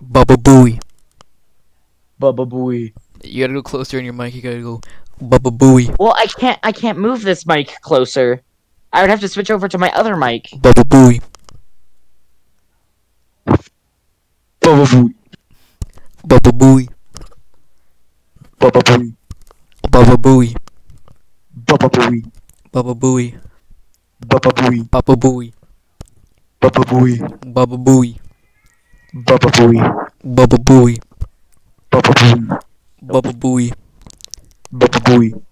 Baba Booey. Bubba Booey. You gotta go closer in your mic. You gotta go Baba Booey. Well, I can't. I can't move this mic closer. I would have to switch over to my other mic. Baba Booey. Bubba Booey. Baba Booey. Bubba Booey. Baba Booey. Bubba Booey. Baba Booey. Bubba Booey. Papa Booey. Bubba Booey. Baba Booey. Bubba Booey. Baba Booey. Bubba Booey. Baba Booey. Bubba Booey.